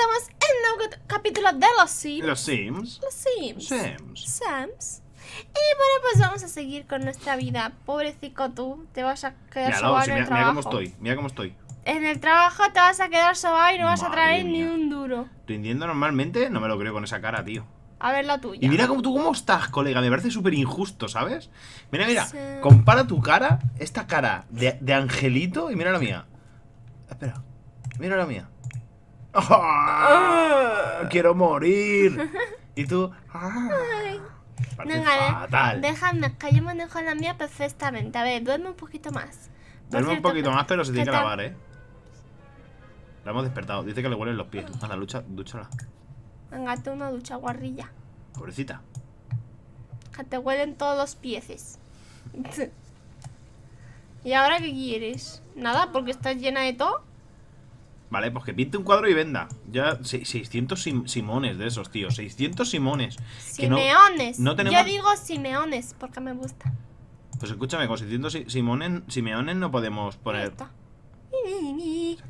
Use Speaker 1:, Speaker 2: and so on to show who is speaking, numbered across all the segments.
Speaker 1: estamos en un nuevo capítulo de Los Sims.
Speaker 2: Los Sims.
Speaker 1: Los Sims.
Speaker 2: Sims.
Speaker 1: Sims. Y bueno, pues vamos a seguir con nuestra vida. Pobrecito tú, te vas a quedar
Speaker 2: Mira,
Speaker 1: sobao
Speaker 2: si
Speaker 1: en el
Speaker 2: mira, mira cómo
Speaker 1: trabajo.
Speaker 2: estoy. Mira cómo estoy.
Speaker 1: En el trabajo te vas a quedar sobao y no vas a
Speaker 2: Madre
Speaker 1: traer ni
Speaker 2: mía.
Speaker 1: un duro.
Speaker 2: Rindiendo normalmente, no me lo creo con esa cara, tío.
Speaker 1: A ver la tuya.
Speaker 2: Y mira cómo tú cómo estás, colega. Me parece súper injusto, ¿sabes? Mira, mira.
Speaker 1: Sí.
Speaker 2: Compara tu cara, esta cara de, de angelito, y mira la mía. Espera. Mira la mía. ¡Ah! ¡Quiero morir! Y tú. ¡ah! Fatal.
Speaker 1: déjame, que yo manejo la mía perfectamente. A ver, duerme un poquito más.
Speaker 2: Duerme un
Speaker 1: cierto,
Speaker 2: poquito más, pero se tiene
Speaker 1: ¿qué
Speaker 2: que lavar, ¿eh? La hemos despertado. Dice que le huelen los pies. Anda, lucha, dúchala.
Speaker 1: Venga, una ducha guarrilla.
Speaker 2: Pobrecita.
Speaker 1: Que te huelen todos los pieces. ¿Y ahora qué quieres? Nada, porque estás llena de todo.
Speaker 2: Vale, pues que pinte un cuadro y venda. Ya, se- 600 sim- simones de esos, tío. 600 simones. Que no-
Speaker 1: Simeones.
Speaker 2: no tenemos-
Speaker 1: Yo digo Simeones porque me gusta.
Speaker 2: Pues escúchame, con 600 si- simones, simeones no podemos poner.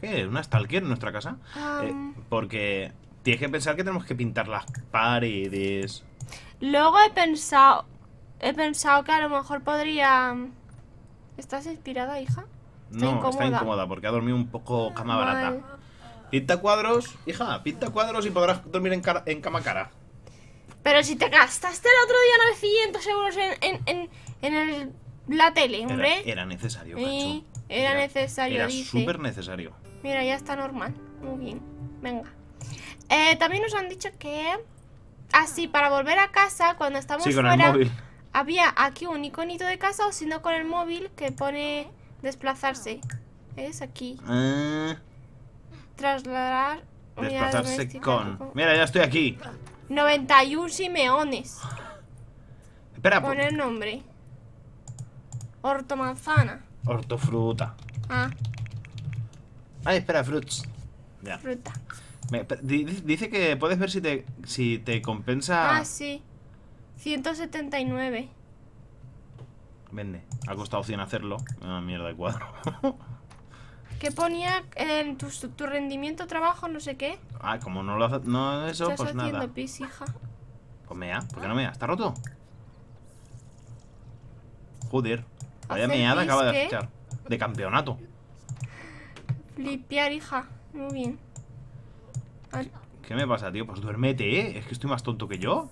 Speaker 2: ¿Qué? ¿Una stalker en nuestra casa? Eh, porque tienes que pensar que tenemos que pintar las paredes.
Speaker 1: Luego he pensado. He pensado que a lo mejor podría. ¿Estás inspirada, hija?
Speaker 2: No, está
Speaker 1: incómoda.
Speaker 2: porque ha dormido un poco cama
Speaker 1: Mal.
Speaker 2: barata. Pinta cuadros, hija, pinta cuadros y podrás dormir en, cara- en cama cara.
Speaker 1: Pero si te gastaste el otro día 900 euros en, en, en, en el- la tele,
Speaker 2: Era,
Speaker 1: hombre.
Speaker 2: era necesario,
Speaker 1: Sí,
Speaker 2: cacho.
Speaker 1: era necesario,
Speaker 2: Era súper necesario.
Speaker 1: Mira, ya está normal. Muy bien. Venga. Eh, también nos han dicho que. Así, para volver a casa, cuando estamos
Speaker 2: Sí, con
Speaker 1: fuera,
Speaker 2: el móvil.
Speaker 1: había aquí un iconito de casa o si no con el móvil que pone desplazarse. Es aquí.
Speaker 2: Ah,
Speaker 1: Trasladar.
Speaker 2: desplazarse
Speaker 1: doméstica,
Speaker 2: con.
Speaker 1: tipo-
Speaker 2: Mira, ya estoy aquí.
Speaker 1: 91 Simeones.
Speaker 2: Espera,
Speaker 1: Pone el nombre. Hortomanzana.
Speaker 2: hortofruta.
Speaker 1: Ah,
Speaker 2: Ay, espera, fruits. Ya.
Speaker 1: fruta.
Speaker 2: Me- dice que puedes ver si te, si te compensa.
Speaker 1: Ah, sí. 179.
Speaker 2: Vende. Ha costado 100 hacerlo. Una mierda de cuadro.
Speaker 1: ¿Qué ponía en tu, tu rendimiento, trabajo, no sé qué?
Speaker 2: ah, como no lo hace. No, eso,
Speaker 1: Estás
Speaker 2: pues
Speaker 1: haciendo
Speaker 2: nada.
Speaker 1: pis, hija.
Speaker 2: Pues mea. ¿Por qué no mea? ¿Está roto? Joder. Vaya
Speaker 1: ¿Hacer
Speaker 2: meada acaba de
Speaker 1: qué?
Speaker 2: echar. De campeonato.
Speaker 1: Limpiar, hija. Muy bien.
Speaker 2: ¿Qué me pasa, tío? Pues duérmete, ¿eh? Es que estoy más tonto que yo.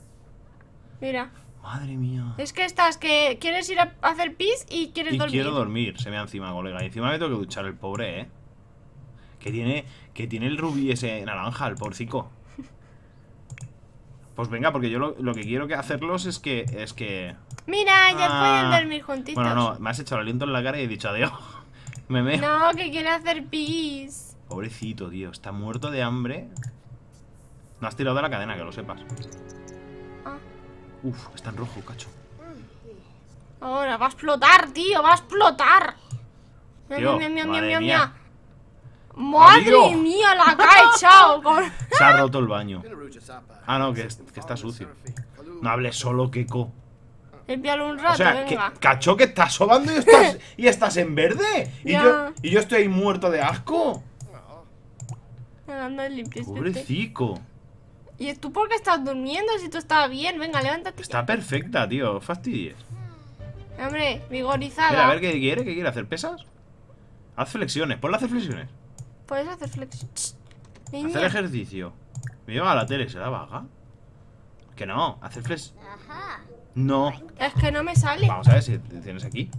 Speaker 1: mira.
Speaker 2: Madre mía.
Speaker 1: Es que estás que quieres ir a hacer pis y quieres
Speaker 2: Y
Speaker 1: dormir.
Speaker 2: quiero dormir, se me da encima, colega. Y encima me tengo que duchar el pobre, ¿eh? Que tiene, que tiene el rubí ese naranja, el porcico. Pues venga, porque yo lo, lo que quiero que hacerlos es que. Es que.
Speaker 1: Mira, ya
Speaker 2: Ah.
Speaker 1: pueden dormir juntitos.
Speaker 2: Bueno, no, me has echado el aliento en la cara y he dicho adiós. Me meo.
Speaker 1: No, que quiere hacer pis.
Speaker 2: Pobrecito, tío. Está muerto de hambre. No has tirado de la cadena, que lo sepas.
Speaker 1: Ah,
Speaker 2: Uf, está en rojo, cacho.
Speaker 1: ahora va a explotar, tío, va a explotar.
Speaker 2: Tío,
Speaker 1: mia, mia,
Speaker 2: madre mía.
Speaker 1: mia. Madre mía, la echado. con-
Speaker 2: Se ha roto el baño. Ah, no, que, es- que está sucio. No hables solo, Keko.
Speaker 1: Límpialo un rato,
Speaker 2: O sea, que,
Speaker 1: venga.
Speaker 2: cacho, que estás sobando y estás, y estás en verde. Y yo, y yo estoy ahí muerto de asco. Pobrecico.
Speaker 1: ¿Y tú por qué estás durmiendo si tú estabas bien? Venga, levántate.
Speaker 2: Está perfecta, tío. Fastidies.
Speaker 1: Hombre, vigorizada.
Speaker 2: Mira, a ver qué quiere. ¿Qué quiere hacer? ¿Pesas? Haz flexiones. Ponle a hacer flexiones.
Speaker 1: Puedes hacer flexión. Niña.
Speaker 2: Hacer ejercicio. Me lleva a la tele. ¿Será vaga? Que no. Hacer flex... No.
Speaker 1: Es que no me sale
Speaker 2: Vamos a ver si te tienes aquí.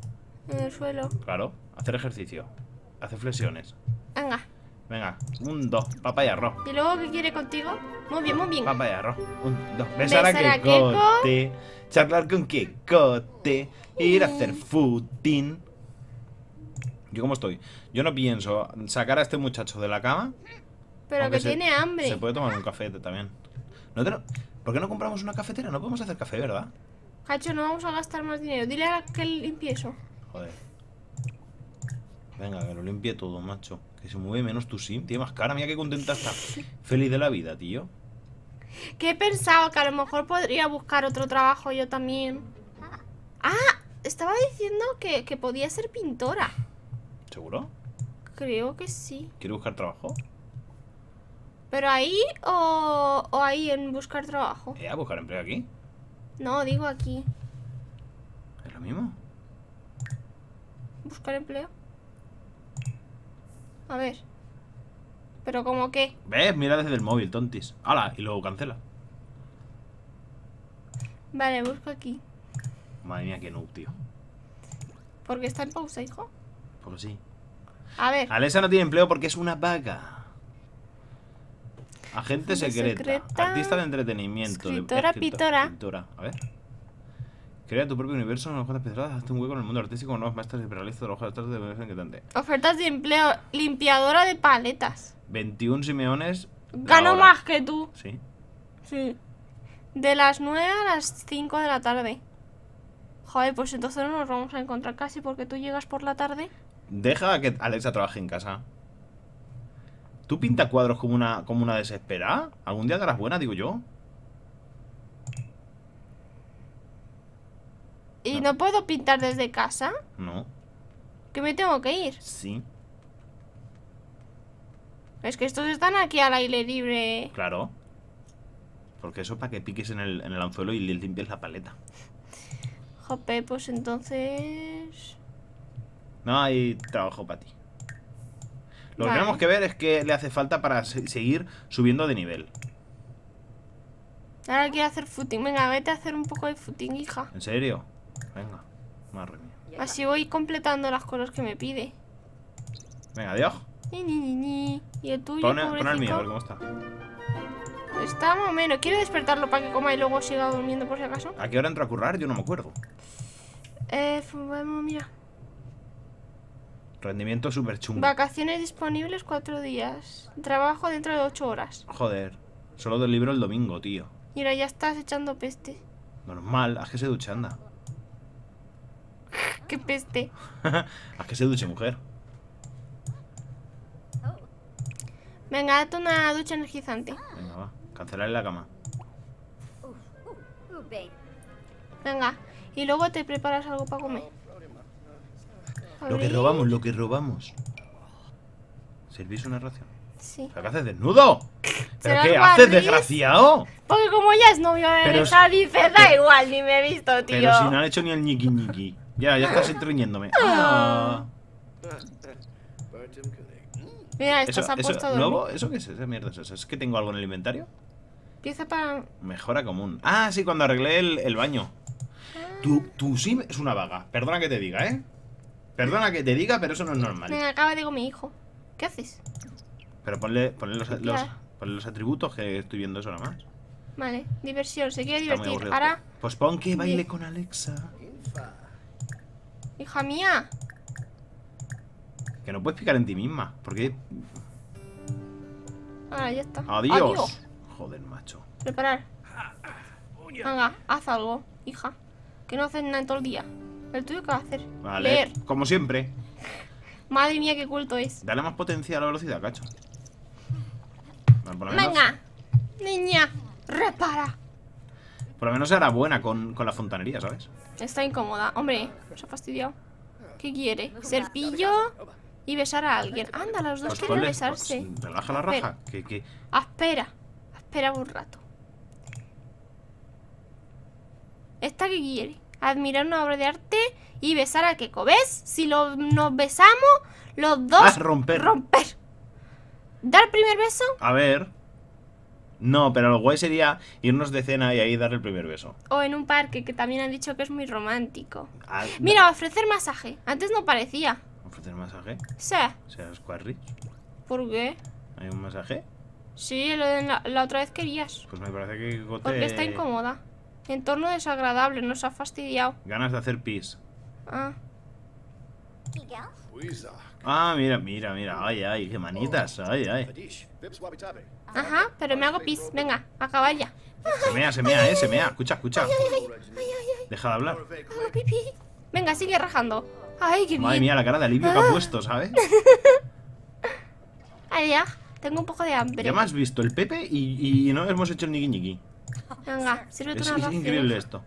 Speaker 1: en el suelo.
Speaker 2: Claro. Hacer ejercicio. Hacer flexiones.
Speaker 1: Venga.
Speaker 2: Venga. Un, dos. Papa y arroz.
Speaker 1: ¿Y luego qué quiere contigo? Muy bien, muy bien.
Speaker 2: Papa y arroz. Un, dos. Besar a
Speaker 1: Besar a
Speaker 2: Kekote. Charlar con Kekote. Ir a hacer footing. ¿Yo cómo estoy? Yo no pienso sacar a este muchacho de la cama.
Speaker 1: Pero que
Speaker 2: se-
Speaker 1: tiene hambre.
Speaker 2: Se puede tomar un café también. ¿No te ¿Por qué no compramos una cafetera? No podemos hacer café, ¿verdad?
Speaker 1: Cacho, no vamos a gastar más dinero. Dile a que limpie eso.
Speaker 2: Joder. Venga, que lo limpie todo, macho. Que se mueve menos tu sim. Tiene más cara. Mira qué contenta está. Feliz de la vida, tío.
Speaker 1: Que he pensado que a lo mejor podría buscar otro trabajo yo también. Ah, estaba diciendo que, que podía ser pintora.
Speaker 2: ¿Seguro?
Speaker 1: Creo que sí.
Speaker 2: ¿Quiere buscar trabajo?
Speaker 1: ¿Pero ahí o, o ahí en buscar trabajo?
Speaker 2: ¿Eh? ¿A buscar empleo aquí?
Speaker 1: No, digo aquí.
Speaker 2: ¿Es lo mismo?
Speaker 1: ¿Buscar empleo? A ver. ¿Pero como qué?
Speaker 2: ¿Ves? Mira desde el móvil, tontis. ¡Hala! Y luego cancela.
Speaker 1: Vale, busco aquí.
Speaker 2: Madre mía, qué noob, tío.
Speaker 1: Porque está en pausa, hijo.
Speaker 2: Pues sí.
Speaker 1: A ver.
Speaker 2: Alexa no tiene empleo porque es una vaga. Agente secreta,
Speaker 1: secreta,
Speaker 2: Artista de entretenimiento. de-
Speaker 1: escritora, pitora.
Speaker 2: pintora. A ver. Crea tu propio universo, no juegas pesadas, hazte un hueco en el mundo artístico con nuevos maestros y realiza trabajo de tarde de inquietante.
Speaker 1: Ofertas de empleo. Limpiadora de paletas.
Speaker 2: 21 Simeones.
Speaker 1: Gano
Speaker 2: hora.
Speaker 1: más que tú.
Speaker 2: Sí.
Speaker 1: Sí. De las 9 a las 5 de la tarde. Joder, pues entonces no nos vamos a encontrar casi porque tú llegas por la tarde.
Speaker 2: Deja que Alexa trabaje en casa. ¿Tú pintas cuadros como una, como una desesperada? ¿Algún día darás buena, digo yo?
Speaker 1: ¿Y
Speaker 2: No.
Speaker 1: no puedo pintar desde casa?
Speaker 2: No.
Speaker 1: Que me tengo que ir.
Speaker 2: Sí.
Speaker 1: Es que estos están aquí al aire libre.
Speaker 2: Claro. Porque eso es para que piques en el, en el anzuelo y le limpies la paleta.
Speaker 1: Jope, pues entonces...
Speaker 2: No hay trabajo para ti. Lo que tenemos que ver es qué le hace falta para se- seguir subiendo de nivel.
Speaker 1: Ahora quiero hacer footing. Venga, vete a hacer un poco de footing, hija.
Speaker 2: ¿En serio? Venga. Madre mía.
Speaker 1: Así voy completando las cosas que me pide.
Speaker 2: Venga, adiós.
Speaker 1: Ni, ni, ni, ni. Y el tuyo,
Speaker 2: Pon, pon el mío, a ver cómo está.
Speaker 1: Está más o menos. ¿Quiere despertarlo para que coma y luego siga durmiendo por si acaso?
Speaker 2: ¿A qué hora entro a currar? Yo no me acuerdo.
Speaker 1: Eh, vamos, mira.
Speaker 2: Rendimiento súper chungo.
Speaker 1: Vacaciones disponibles cuatro días. Trabajo dentro de ocho horas.
Speaker 2: Joder. Solo del libro el domingo, tío.
Speaker 1: Mira, ya estás echando peste.
Speaker 2: Normal, haz que se duche, anda.
Speaker 1: ¡Qué peste!
Speaker 2: haz que se duche, mujer.
Speaker 1: Venga, date una ducha energizante.
Speaker 2: Venga, va. Cancelar la cama.
Speaker 1: Venga. Y luego te preparas algo para comer.
Speaker 2: Lo que robamos, lo que robamos. ¿Servís una ración?
Speaker 1: Sí.
Speaker 2: ¿Pero qué haces desnudo? ¿Pero
Speaker 1: ¿Será
Speaker 2: qué haces, desgraciado?
Speaker 1: Porque como ya es novio de
Speaker 2: Pero
Speaker 1: dice, da igual, ni me he visto, tío.
Speaker 2: Pero si no han hecho ni el ñiqui ñiqui. Ya, ya estás entreñéndome. Ah.
Speaker 1: Mira,
Speaker 2: Eso,
Speaker 1: estás a
Speaker 2: eso,
Speaker 1: puesto de
Speaker 2: ¿Nuevo? ¿Eso qué es? ¿Esa mierda es eso? ¿Es que tengo algo en el inventario?
Speaker 1: Empieza para...
Speaker 2: Mejora común. Ah, sí, cuando arreglé el, el baño. Tu, tu sim es una vaga. Perdona que te diga, ¿eh? Perdona que te diga, pero eso no es normal.
Speaker 1: Venga, acaba de con mi hijo. ¿Qué haces?
Speaker 2: Pero ponle, ponle los, los- ponle los atributos que estoy viendo eso nada más.
Speaker 1: Vale, diversión, se quiere
Speaker 2: Está
Speaker 1: divertir. Ahora,
Speaker 2: Pues pon que baile con Alexa.
Speaker 1: Hija mía.
Speaker 2: Que no puedes picar en ti misma. Porque.
Speaker 1: Ahora ya está.
Speaker 2: Adiós. Joder, macho.
Speaker 1: Preparar. Venga, haz algo, hija. Que no haces nada en todo el día. ¿El tuyo qué va a hacer?
Speaker 2: Vale.
Speaker 1: Leer.
Speaker 2: Como siempre.
Speaker 1: Madre mía, qué culto es.
Speaker 2: Dale más potencia a la velocidad, cacho.
Speaker 1: Venga, niña, repara.
Speaker 2: Por lo menos era buena con, con la fontanería, ¿sabes?
Speaker 1: Está incómoda. Hombre, se ha fastidiado. ¿Qué quiere? ¿Ser pillo y besar a alguien? Anda, los dos
Speaker 2: Pues
Speaker 1: quieren
Speaker 2: ponle-
Speaker 1: besarse.
Speaker 2: pues, relaja la raja. Que, que...
Speaker 1: Ah, espera. Espera un rato. ¿Esta qué quiere? Admirar una obra de arte y besar a Keko. ¿Ves? Si lo- nos besamos, los dos...
Speaker 2: Ah, romper.
Speaker 1: Romper. ¿Dar primer beso?
Speaker 2: A ver. No, pero lo guay sería irnos de cena y ahí dar el primer beso.
Speaker 1: O en un parque, que también han dicho que es muy romántico.
Speaker 2: Ah,
Speaker 1: Mira, ofrecer masaje. Antes no parecía.
Speaker 2: ¿Ofrecer masaje?
Speaker 1: Sí.
Speaker 2: Square Rich.
Speaker 1: ¿Por qué?
Speaker 2: ¿Hay un masaje?
Speaker 1: Sí, lo de la, la otra vez querías.
Speaker 2: Pues me parece que Gote...
Speaker 1: Porque está incómoda. Entorno desagradable, nos ha fastidiado.
Speaker 2: Ganas de hacer pis.
Speaker 1: Ah.
Speaker 3: Kigal?
Speaker 2: Ah, mira, mira, mira. Ay, ay, qué manitas. Ay, ay.
Speaker 1: Ajá, pero me hago pis. Venga, acaba ya.
Speaker 2: Se mea, se mea, eh, se mea. Escucha, escucha. Deja de hablar.
Speaker 1: Hago pipí. Venga, sigue rajando. Ay, qué
Speaker 2: Madre
Speaker 1: bien.
Speaker 2: mía, la cara de alivio que ha puesto, ¿sabes?
Speaker 1: Ay, ya. Tengo un poco de hambre.
Speaker 2: Ya me has visto el Pepe y, y no hemos hecho el ñiqui ñiqui.
Speaker 1: Venga, sírvete
Speaker 2: Es,
Speaker 1: una
Speaker 2: es increíble esto.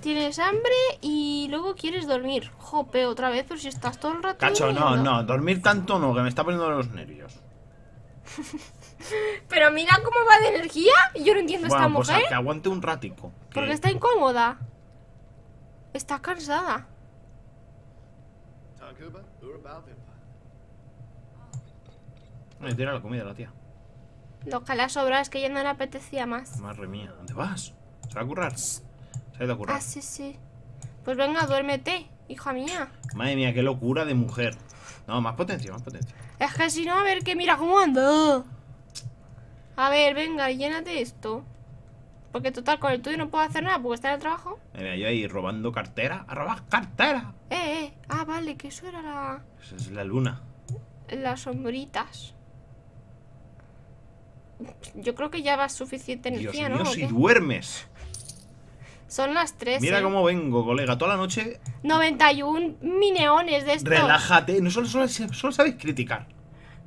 Speaker 1: Tienes hambre y luego quieres dormir. Jope, otra vez, pero si estás todo el rato.
Speaker 2: Cacho, no,
Speaker 1: durmiendo.
Speaker 2: no, dormir tanto no, que me está poniendo los nervios.
Speaker 1: Pero mira cómo va de energía. Yo no entiendo a esta
Speaker 2: Bueno, pues
Speaker 1: mujer.
Speaker 2: a que aguante un ratico. que-
Speaker 1: Porque está incómoda. Está cansada.
Speaker 2: Me tira la comida la tía.
Speaker 1: Lo que le ha sobrado es que ya no le apetecía más.
Speaker 2: Madre mía, ¿dónde vas? ¿Se va a currar? Se ha ido a.
Speaker 1: Ah, sí, sí. Pues venga, duérmete, hija mía.
Speaker 2: Madre mía, qué locura de mujer. No, más potencia, más potencia.
Speaker 1: Es que si no, a ver que mira cómo anda. A ver, venga, llénate esto. Porque total, con el tuyo no puedo hacer nada porque está en el trabajo.
Speaker 2: Mía, yo ahí robando cartera. ¡A robar cartera!
Speaker 1: Eh, eh. Ah, vale, que eso era la...
Speaker 2: Esa es la luna.
Speaker 1: las sombritas. Yo creo que ya va suficiente
Speaker 2: Dios
Speaker 1: energía,
Speaker 2: mío,
Speaker 1: ¿no? ¿O
Speaker 2: si duermes.
Speaker 1: Son las 3.
Speaker 2: Mira cómo vengo, colega. Toda la noche,
Speaker 1: 91 mineones de estos.
Speaker 2: relájate. No solo, solo, solo sabéis criticar.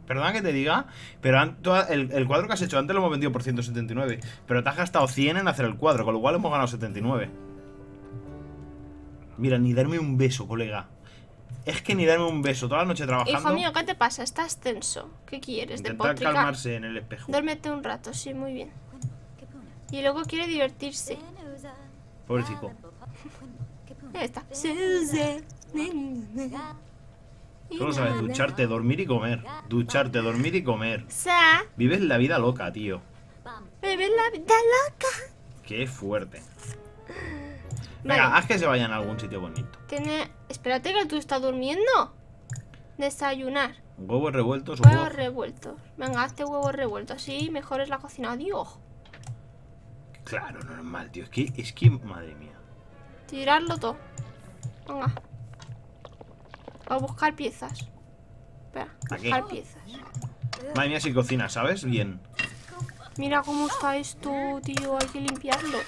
Speaker 2: Perdona que te diga, pero han- toda- el, el cuadro que has hecho antes lo hemos vendido por 179. Pero te has gastado 100 en hacer el cuadro, con lo cual hemos ganado 79. Mira, ni darme un beso, colega. Es que ni darme un beso toda la noche trabajando.
Speaker 1: Hijo mío, ¿qué te pasa? Estás tenso. ¿Qué quieres?
Speaker 2: Intentar
Speaker 1: ¿Despotricar?
Speaker 2: calmarse en el espejo.
Speaker 1: Duérmete un rato, sí, muy bien. Y luego quiere divertirse.
Speaker 2: Pobrecito.
Speaker 3: Kapuna.
Speaker 1: Ahí está.
Speaker 2: Solo sabes ducharte, dormir y comer. Ducharte, dormir y comer. Vives la vida loca, tío.
Speaker 1: Bebé la vida loca.
Speaker 2: Qué fuerte. Venga,
Speaker 1: Vale,
Speaker 2: haz que se vayan a algún sitio bonito.
Speaker 1: tiene... Espérate que tú estás durmiendo. Desayunar.
Speaker 2: Huevos revueltos,
Speaker 1: Huevos
Speaker 2: huevos.
Speaker 1: revueltos. Venga, hazte huevos revueltos. Así mejor es la cocina. Adiós.
Speaker 2: Claro, normal, tío. Es que, es que, madre mía.
Speaker 1: Tirarlo todo. Venga. A buscar piezas. Espera,
Speaker 2: ¿A qué?
Speaker 1: buscar piezas.
Speaker 2: Madre mía, si cocinas, ¿sabes? Bien.
Speaker 1: Mira cómo está esto, tío. Hay que limpiarlo.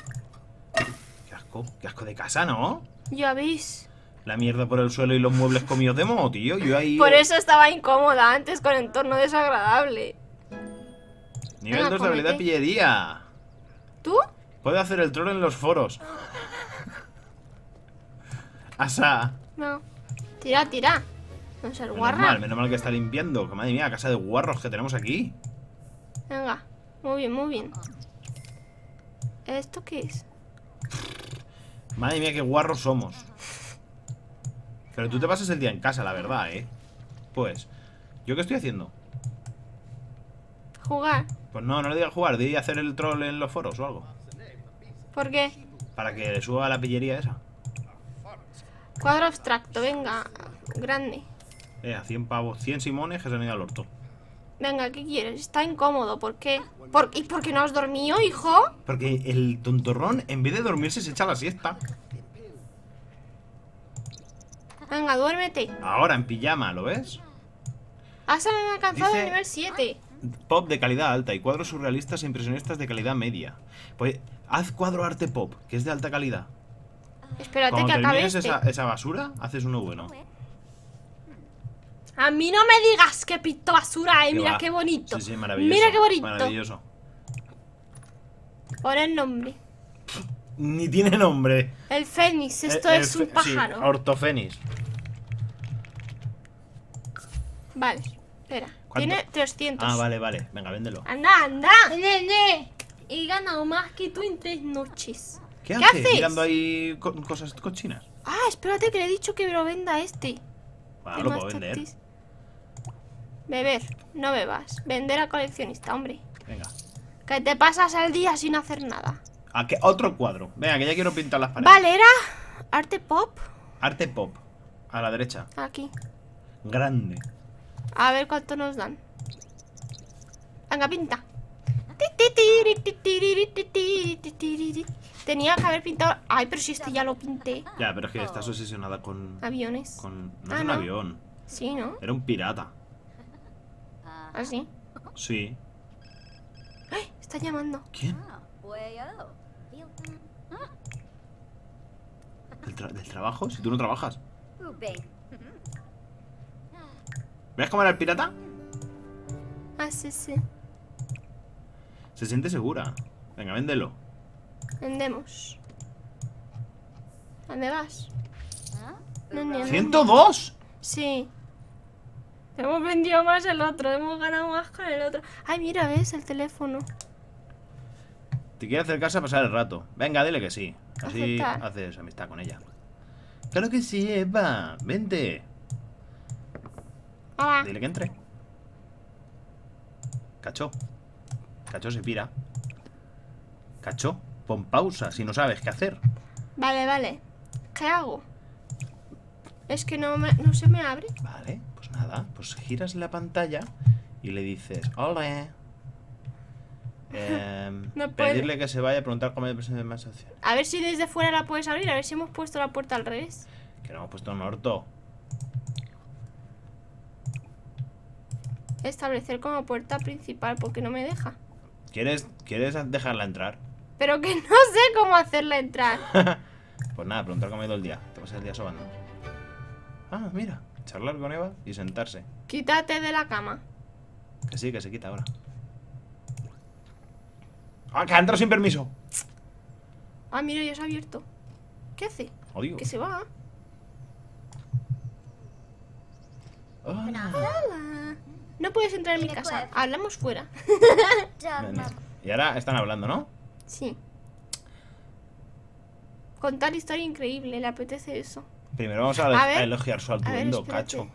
Speaker 2: Qué asco, qué asco de casa, ¿no?
Speaker 1: Ya veis.
Speaker 2: La mierda por el suelo y los muebles comidos de moho, tío. Yo ahí.
Speaker 1: Por eso estaba incómoda antes con entorno desagradable.
Speaker 2: Nivel
Speaker 1: Venga,
Speaker 2: 2 de habilidad pillería.
Speaker 1: ¿Tú?
Speaker 2: Puede hacer el troll en los foros. Asa.
Speaker 1: No. Tira, tira. No ser
Speaker 2: Menos
Speaker 1: guarra.
Speaker 2: mal, menos mal que está limpiando. Que madre mía, casa de guarros que tenemos aquí.
Speaker 1: Venga. Muy bien, muy bien. ¿Esto qué es?
Speaker 2: Madre mía, qué guarros somos. Pero tú te pasas el día en casa, la verdad, ¿eh? Pues, ¿yo qué estoy haciendo?
Speaker 1: Jugar.
Speaker 2: Pues no, no le digas jugar, di hacer el troll en los foros o algo.
Speaker 1: ¿Por qué?
Speaker 2: Para que le suba la pillería esa.
Speaker 1: Cuadro abstracto, venga. Grande.
Speaker 2: Eh, a 100 pavos, 100 simones que se han ido al orto.
Speaker 1: Venga, ¿qué quieres? Está incómodo, ¿por qué? ¿Por... ¿Y por qué no has dormido, hijo?
Speaker 2: Porque el tontorrón, en vez de dormirse, se echa la siesta.
Speaker 1: Venga, duérmete.
Speaker 2: Ahora, en pijama, ¿lo ves?
Speaker 1: Has alcanzado
Speaker 2: Dice-
Speaker 1: el nivel 7.
Speaker 2: Pop de calidad alta y cuadros surrealistas e impresionistas de calidad media. Pues haz cuadro arte pop, que es de alta calidad.
Speaker 1: Espérate
Speaker 2: Cuando
Speaker 1: que acabe
Speaker 2: termines
Speaker 1: este.
Speaker 2: esa, esa basura, haces uno bueno.
Speaker 1: A mí no me digas que pinto basura, eh.
Speaker 2: ¿Qué
Speaker 1: Mira
Speaker 2: va?
Speaker 1: qué bonito.
Speaker 2: Sí, sí, maravilloso.
Speaker 1: Mira qué bonito.
Speaker 2: Maravilloso.
Speaker 1: Pon el nombre.
Speaker 2: Ni tiene nombre.
Speaker 1: El fénix, esto
Speaker 2: El- el
Speaker 1: es un pájaro.
Speaker 2: Sí, ortofenis.
Speaker 1: Vale, espera.
Speaker 2: ¿Cuánto?
Speaker 1: Tiene 300.
Speaker 2: Ah, vale, vale. Venga, véndelo.
Speaker 1: Anda, anda. Nene. He ganado más que tú en tres noches.
Speaker 2: ¿Qué,
Speaker 1: ¿Qué
Speaker 2: hace?
Speaker 1: haces?
Speaker 2: Mirando ahí co- cosas cochinas.
Speaker 1: Ah, espérate que le he dicho que me lo venda este.
Speaker 2: Bueno,
Speaker 1: De
Speaker 2: lo puedo vender.
Speaker 1: Beber, no bebas. Vender al coleccionista, hombre.
Speaker 2: Venga.
Speaker 1: Que te pasas el día sin hacer nada.
Speaker 2: ¿A qué? Otro cuadro. Venga, que ya quiero pintar las paredes.
Speaker 1: Vale, era arte pop.
Speaker 2: Arte pop. A la derecha.
Speaker 1: Aquí.
Speaker 2: Grande.
Speaker 1: A ver cuánto nos dan. Venga, pinta. Tenía que haber pintado. Ay, pero si este ya lo pinté.
Speaker 2: Ya, pero es que estás obsesionada con.
Speaker 1: Aviones.
Speaker 2: con no
Speaker 1: Ah,
Speaker 2: es un
Speaker 1: ¿no?
Speaker 2: avión.
Speaker 1: Sí, ¿no?
Speaker 2: Era un pirata.
Speaker 1: Así.
Speaker 2: Sí.
Speaker 1: ¡Ay! Está llamando.
Speaker 2: ¿Quién? ¿Del, tra- del trabajo? Si tú no trabajas. ¿Ves cómo era el pirata?
Speaker 1: Ah, sí, sí.
Speaker 2: Se siente segura. Venga, véndelo.
Speaker 1: Vendemos. ¿Dónde vas?
Speaker 3: Huh?
Speaker 1: No entiendo.
Speaker 2: ¡102!
Speaker 1: Sí. Hemos vendido más el otro, hemos ganado más con el otro. Ay, mira, ¿ves? El teléfono.
Speaker 2: Te quiere acercarse a pasar el rato. Venga, dile que sí. Así
Speaker 1: Aceptar.
Speaker 2: haces amistad con ella. Claro que sí, Eva. Vente.
Speaker 1: Hola.
Speaker 2: Dile que entre. Cacho. Cacho se pira. Cacho, pon pausa si no sabes qué hacer.
Speaker 1: Vale, vale. ¿Qué hago? Es que no, me- no se me abre.
Speaker 2: Vale, pues nada. Pues giras la pantalla y le dices, hola. Em,
Speaker 1: No
Speaker 2: pedirle que se vaya a preguntar cómo hay más opciones.
Speaker 1: A ver si desde fuera la puedes abrir. A ver si hemos puesto la puerta al revés.
Speaker 2: Que no hemos puesto un orto.
Speaker 1: Establecer como puerta principal porque no me deja.
Speaker 2: ¿Quieres, ¿Quieres dejarla entrar?
Speaker 1: Pero que no sé cómo hacerla entrar.
Speaker 2: Pues nada, preguntar cómo ha ido el día. Te pasas el día sobando. Ah, mira. Charlar con Eva y sentarse.
Speaker 1: Quítate de la cama.
Speaker 2: Que sí, que se quita ahora. ¡Ah, que ha entrado sin permiso!
Speaker 1: Ah, mira, ya se ha abierto. ¿Qué hace?
Speaker 2: Odio.
Speaker 1: Que se va.
Speaker 2: Hola.
Speaker 1: Hola. No puedes entrar en mi casa. Hablamos fuera.
Speaker 2: Y ahora están hablando, ¿no?
Speaker 1: Sí. Contar historia increíble, le apetece eso.
Speaker 2: Primero vamos a,
Speaker 1: A ver.
Speaker 2: a elogiar su
Speaker 1: ver,
Speaker 2: atuendo, cacho.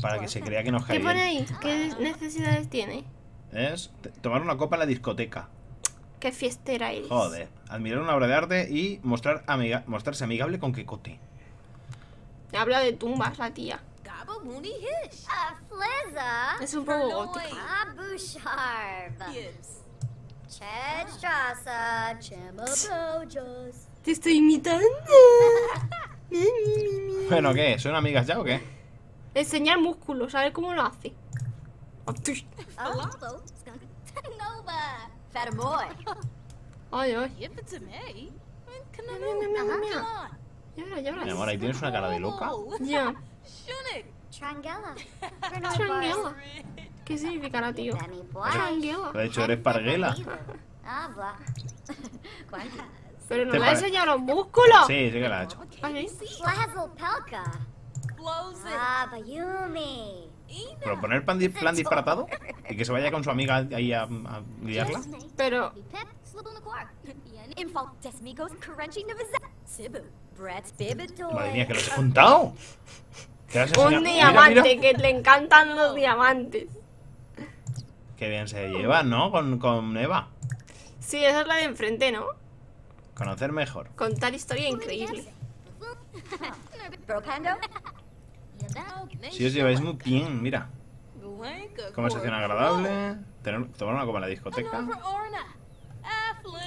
Speaker 2: Para que se crea que nos cae
Speaker 1: ¿Qué pone
Speaker 2: bien.
Speaker 1: ahí? ¿Qué necesidades tiene?
Speaker 2: Es tomar una copa en la discoteca.
Speaker 1: ¿Qué fiestera eres?
Speaker 2: Joder. Admirar una obra de arte y mostrar amiga mostrarse amigable con Kikote.
Speaker 1: Habla de tumbas la tía. Es un poco
Speaker 3: Bojas.
Speaker 1: Te estoy imitando. Mi, mi, mi, mi.
Speaker 2: Bueno, ¿qué? ¿Son amigas ya o qué?
Speaker 1: Enseñar músculos, a ver cómo lo hace.
Speaker 3: Oh.
Speaker 1: Ay, ay.
Speaker 4: On.
Speaker 1: Ya verás, ya
Speaker 2: Mi amor, ahí tienes una cara de loca.
Speaker 1: Ya.
Speaker 4: Shunik.
Speaker 3: Trangella.
Speaker 1: Tranguela. ¿Qué significará, tío? Tranguela.
Speaker 2: De hecho, eres parguela.
Speaker 3: Ah.
Speaker 1: Pero no le ha
Speaker 2: pare-
Speaker 1: enseñado los músculos.
Speaker 2: Sí, sí que la ha hecho.
Speaker 1: ¿Ah.
Speaker 3: Ah, Bayumi.
Speaker 2: Pero poner plan, plan disparatado y que se vaya con su amiga ahí a, a liarla.
Speaker 1: Pero.
Speaker 2: Madre mía, que los he juntado.
Speaker 1: Un diamante,
Speaker 2: mira.
Speaker 1: que le encantan los diamantes.
Speaker 2: Qué bien se llevan, ¿no? Con, con Eva.
Speaker 1: Sí, esa es la de enfrente, ¿no?
Speaker 2: Conocer mejor.
Speaker 1: Contar historia increíble.
Speaker 3: Brocando.
Speaker 2: Si os lleváis muy bien, mira. Conversación agradable. Tener, tomar una copa en la discoteca.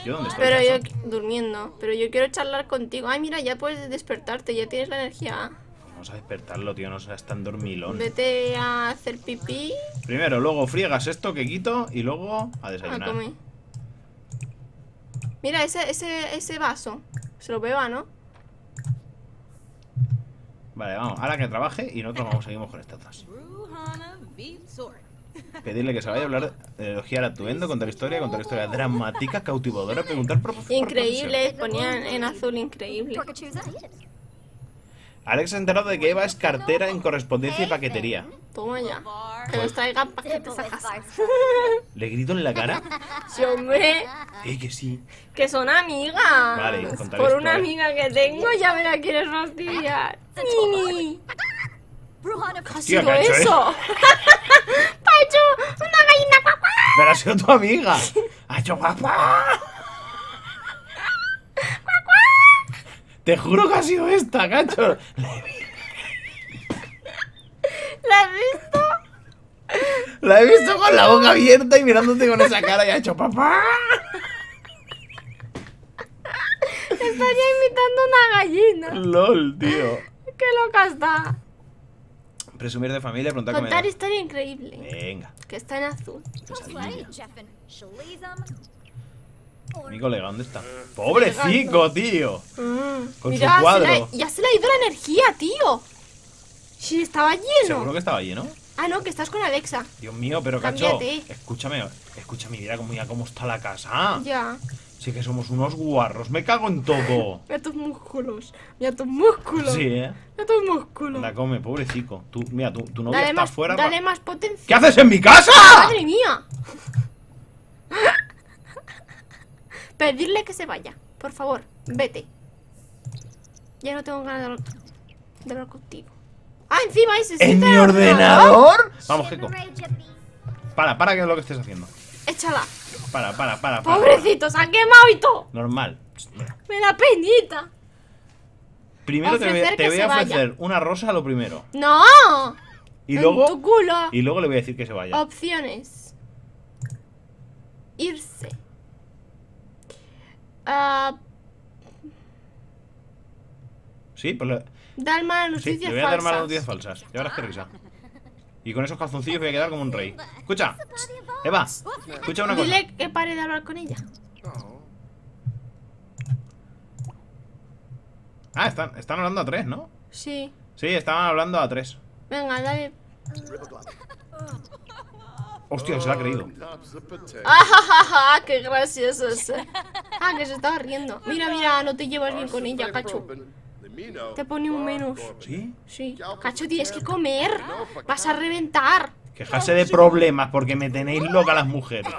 Speaker 2: ¿Yo dónde estoy?
Speaker 1: Pero yo durmiendo, pero yo quiero charlar contigo. Ay, mira, ya puedes despertarte, ya tienes la energía.
Speaker 2: Vamos a despertarlo, tío. No seas tan dormilón.
Speaker 1: Vete a hacer pipí,
Speaker 2: Primero, luego friegas esto que quito y luego a
Speaker 1: a
Speaker 2: desayunar.
Speaker 1: comer. Mira ese, ese, ese vaso. Se lo beba, ¿no?
Speaker 2: Vale, vamos. Ahora que trabaje y nosotros vamos seguimos con estas dos. Pedirle que se vaya a hablar, de elogiar atuendo, contar historia, contar historia dramática, cautivadora, preguntar por
Speaker 1: Increíble, ponían en azul increíble.
Speaker 2: Alex se ha enterado de que Eva es cartera en correspondencia y paquetería.
Speaker 1: Toma ya. Que nos traigan paquetes a casa.
Speaker 2: Le grito en la cara.
Speaker 1: Sí, hombre,
Speaker 2: Eh, que sí.
Speaker 1: que son amigas.
Speaker 2: Vale, contar
Speaker 1: Por una
Speaker 2: eh.
Speaker 1: amiga que tengo ya me la quieres fastidiar. Nini. ¿Qué ha sido
Speaker 2: ¿qué ha hecho,
Speaker 1: eso? ¡Ha hecho una gallina papá!
Speaker 2: Pero ha sido tu amiga. Ha hecho papá. Te juro que ha sido esta, cacho.
Speaker 1: ¿La has visto?
Speaker 2: La he visto con la boca abierta y mirándote con esa cara y ha hecho papá.
Speaker 1: Estaría imitando una gallina.
Speaker 2: LOL, tío.
Speaker 1: ¡Qué loca está!
Speaker 2: Presumir de familia, preguntar
Speaker 1: Contar historia increíble.
Speaker 2: Venga,
Speaker 1: Que está en azul.
Speaker 2: pesadilla. Mi colega, ¿dónde está? Pobrecico, tío.
Speaker 1: Mm.
Speaker 2: Con su
Speaker 1: se
Speaker 2: cuadro.
Speaker 1: ya se le ha ido la energía, tío. Sí, estaba lleno.
Speaker 2: Seguro que estaba lleno.
Speaker 1: Ah, no, que estás con Alexa.
Speaker 2: Dios mío, pero cacho.
Speaker 1: Cámbiate.
Speaker 2: Escúchame, escúchame, mira cómo, mira cómo está la casa.
Speaker 1: Ya.
Speaker 2: Sí que somos unos guarros. Me cago en todo.
Speaker 1: Mira tus músculos. Mira tus músculos.
Speaker 2: Sí, eh.
Speaker 1: Mira tus músculos.
Speaker 2: La come, pobrecito. Tú, mira, tu, tu novia
Speaker 1: Dale
Speaker 2: está
Speaker 1: más,
Speaker 2: fuera.
Speaker 1: dale más potencia.
Speaker 2: ¿Qué haces en mi casa?
Speaker 1: ¡Madre mía! Pedirle que se vaya. Por favor, vete. Ya no tengo ganas de hablar, de hablar contigo. Ah, encima ese
Speaker 2: ¿En mi ordenador? Vamos, Gecko. Para, para, que es lo que estés haciendo.
Speaker 1: Échala.
Speaker 2: Para, para, para. para.
Speaker 1: Pobrecito, se ha quemado y todo.
Speaker 2: Normal.
Speaker 1: Me da penita.
Speaker 2: Primero te voy,
Speaker 1: Ofrecer
Speaker 2: te
Speaker 1: que
Speaker 2: voy
Speaker 1: se
Speaker 2: a
Speaker 1: vaya.
Speaker 2: ofrecer una rosa a lo primero.
Speaker 1: ¡No!
Speaker 2: Y
Speaker 1: En
Speaker 2: luego.
Speaker 1: tu culo.
Speaker 2: Y luego le voy a decir que se vaya.
Speaker 1: Opciones. Irse. Ah,
Speaker 2: Sí, pues le,
Speaker 1: dar malas
Speaker 2: sí,
Speaker 1: noticias
Speaker 2: le voy a dar malas noticias falsas. Ya verás qué risa. Y con esos calzoncillos voy a quedar como un rey. Escucha. Eva, escucha una cosa.
Speaker 1: Dile que pare de hablar con ella.
Speaker 2: Ah, están, están hablando a tres, ¿no?
Speaker 1: Sí.
Speaker 2: Sí, estaban hablando a tres.
Speaker 1: Venga, dale.
Speaker 2: Hostia, se la ha creído.
Speaker 1: ¡Ah, qué gracioso es! Ah, que se estaba riendo. Mira, mira, no te llevas bien con ella, Cacho. Te pone un menos.
Speaker 2: ¿Sí?
Speaker 1: Sí. Cacho, tienes que comer. Vas a reventar.
Speaker 2: Quejarse de problemas porque me tenéis loca las mujeres.